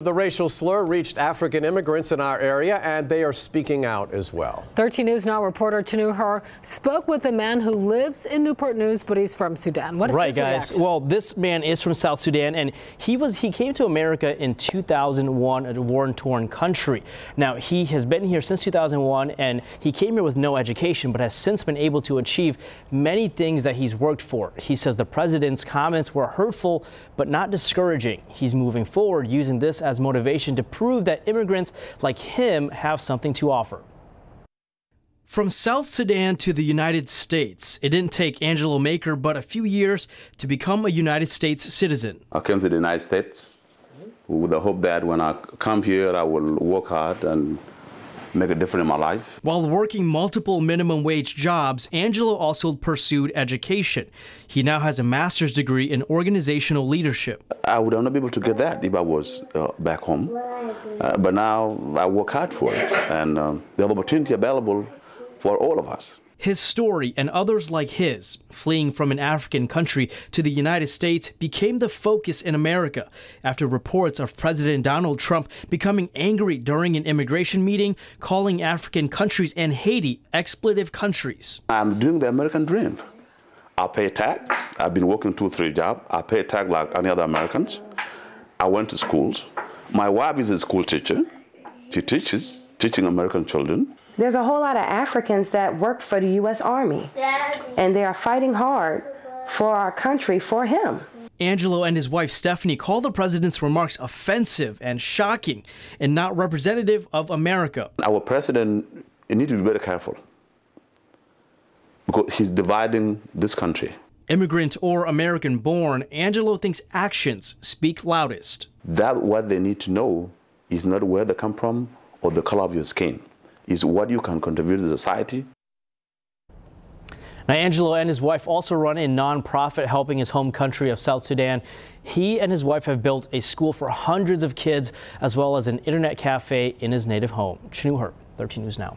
The racial slur reached African immigrants in our area, and they are speaking out as well. 13 News Now reporter Chenue Her spoke with a man who lives in Newport News, but he's from Sudan. What is right, guys? Reaction? Well, this man is from South Sudan, and he was he came to America in 2001, a war-torn country. Now he has been here since 2001, and he came here with no education, but has since been able to achieve many things that he's worked for. He says the president's comments were hurtful, but not discouraging. He's moving forward using this as motivation to prove that immigrants like him have something to offer. From South Sudan to the United States, it didn't take Angelo Maker but a few years to become a United States citizen. I came to the United States with the hope that when I come here, I will work hard and make a difference in my life. While working multiple minimum wage jobs, Angelo also pursued education. He now has a master's degree in organizational leadership. I would not be able to get that if I was uh, back home. Uh, but now I work hard for it, and um, the opportunity available for all of us. His story and others like his, fleeing from an African country to the United States, became the focus in America after reports of President Donald Trump becoming angry during an immigration meeting, calling African countries and Haiti expletive countries. I'm doing the American dream. I pay tax. I've been working two, three jobs. I pay tax like any other Americans. I went to schools. My wife is a school teacher. She teaches, teaching American children. There's a whole lot of Africans that work for the U.S. Army, and they are fighting hard for our country, for him. Angelo and his wife Stephanie call the president's remarks offensive and shocking and not representative of America. Our president needs to be very careful because he's dividing this country. Immigrant or American born, Angelo thinks actions speak loudest. That what they need to know is not where they come from or the color of your skin is what you can contribute to society. Now, Angelo and his wife also run a nonprofit helping his home country of South Sudan. He and his wife have built a school for hundreds of kids, as well as an internet cafe in his native home. Chenue Her, 13 News Now.